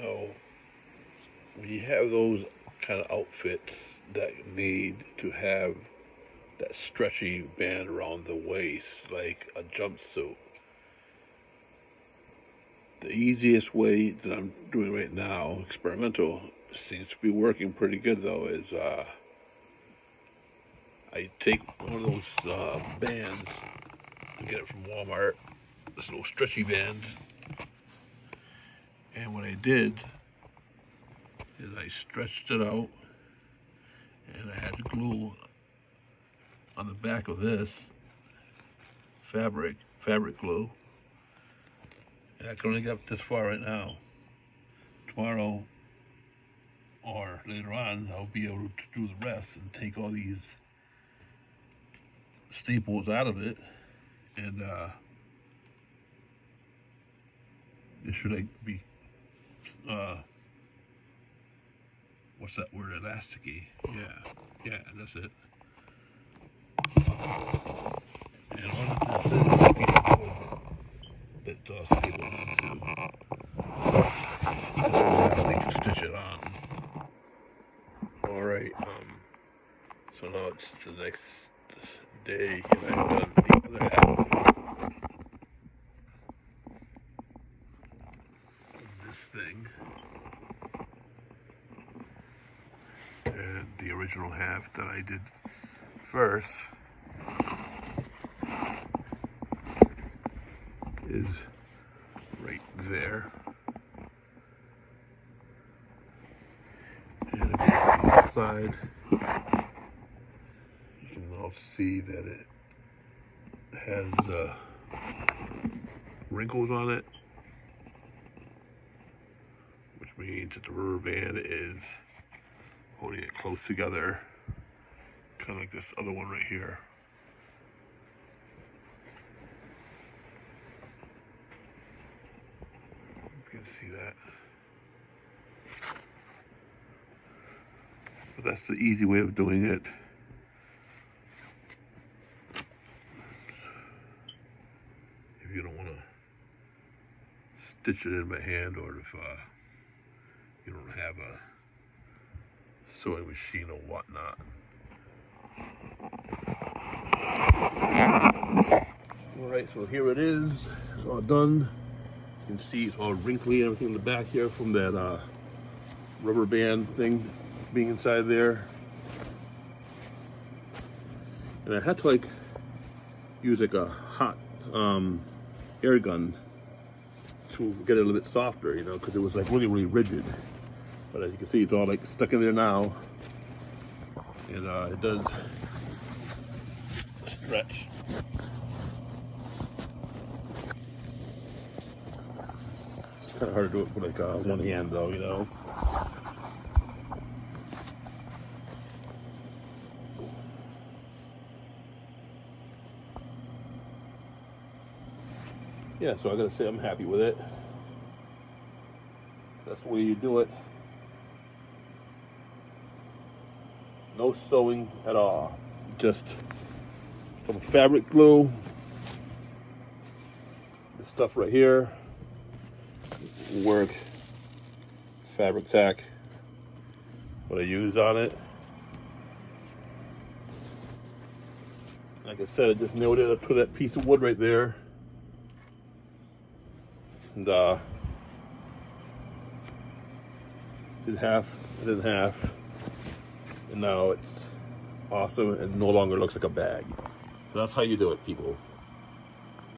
know, when you have those kind of outfits that need to have that stretchy band around the waist, like a jumpsuit, the easiest way that I'm doing right now, experimental, seems to be working pretty good though, is uh, I take one of those uh, bands, get it from Walmart, this little stretchy bands, and what I did is I stretched it out and I had glue on the back of this fabric, fabric glue. And I can only get up this far right now. Tomorrow or later on, I'll be able to do the rest and take all these staples out of it and uh, it should like be uh, what's that word? Elasticy. Yeah, yeah, that's it. And all of this is that uh, stable onto. That's to stitch it on. All right. Um. So now it's the next day, and I've done the other half. This thing. And the original half that I did first is right there. And if you look on the side, you can all see that it has uh, wrinkles on it, which means that the rubber band is holding it close together, kind of like this other one right here. You can see that. But that's the easy way of doing it. If you don't want to stitch it in by hand or if uh, you don't have a sewing machine or whatnot. Alright, so here it is. It's all done. You can see it's all wrinkly and everything in the back here from that uh, rubber band thing being inside there. And I had to like use like a hot um, air gun to get it a little bit softer, you know, because it was like really, really rigid. But as you can see, it's all like stuck in there now. And uh, it does stretch. It's kind of hard to do it with like uh, one hand though, you know. Yeah, so I gotta say I'm happy with it. That's the way you do it. No sewing at all. Just some fabric glue. This stuff right here. Work. Fabric tack. What I use on it. Like I said, I just nailed it up to that piece of wood right there. And uh, did half, did half and now it's awesome and no longer looks like a bag. So that's how you do it, people.